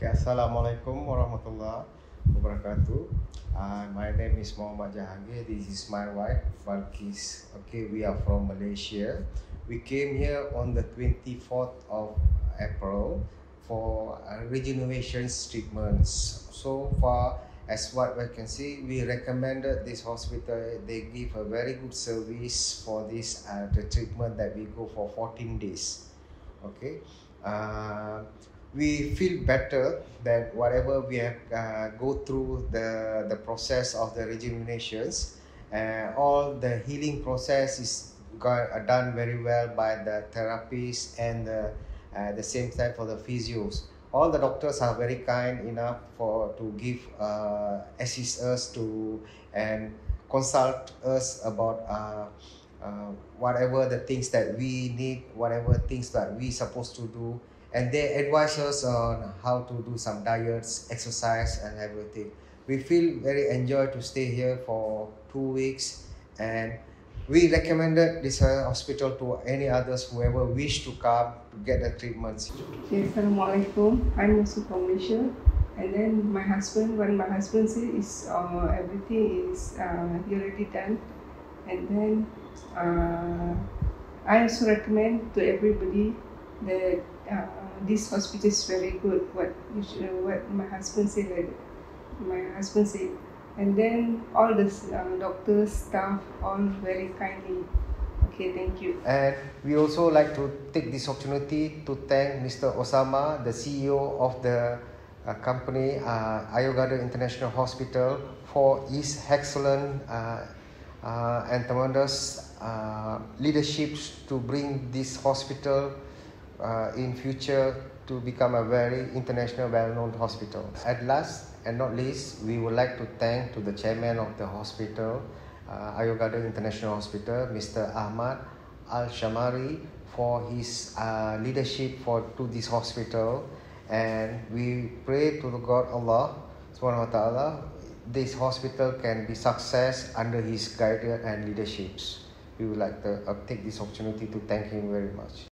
Okay, Assalamualaikum warahmatullahi wabarakatuh. Uh, my name is Muhammad Jahangir. This is my wife, Balkis. Okay, we are from Malaysia. We came here on the 24th of April for uh, regeneration treatments. So far, as what we can see, we recommended this hospital. They give a very good service for this uh, the treatment that we go for 14 days. Okay. Uh, we feel better that whatever we have uh, go through the the process of the rejuvenations. And all the healing process is got, uh, done very well by the therapists and the, uh, the same time for the physios. All the doctors are very kind enough for to give uh, assist us to and consult us about uh, uh, whatever the things that we need whatever things that we supposed to do and they advise us on how to do some diets, exercise, and everything. We feel very enjoyed to stay here for two weeks, and we recommended this hospital to any others whoever wish to come to get the treatments. Assalamualaikum. I'm also from Malaysia. And then my husband, when my husband says is uh, everything is uh, already done, and then uh, I also recommend to everybody that uh, this hospital is very good. What you should, uh, what my husband said, like my husband said, and then all the uh, doctors, staff, all very kindly. Okay, thank you. And we also like to take this opportunity to thank Mr. Osama, the CEO of the uh, company uh, Ayur Garden International Hospital, for his excellent uh, uh, and tremendous uh, leadership to bring this hospital uh, in future to become a very international well-known hospital. At last and not least, we would like to thank to the chairman of the hospital, uh, Ayur Garden International Hospital, Mr. Ahmad Al Shamari, for his uh, leadership for to this hospital, and we pray to the God Allah Subhanahu wa Taala, this hospital can be success under His guidance and leaderships. We would like to uh, take this opportunity to thank him very much.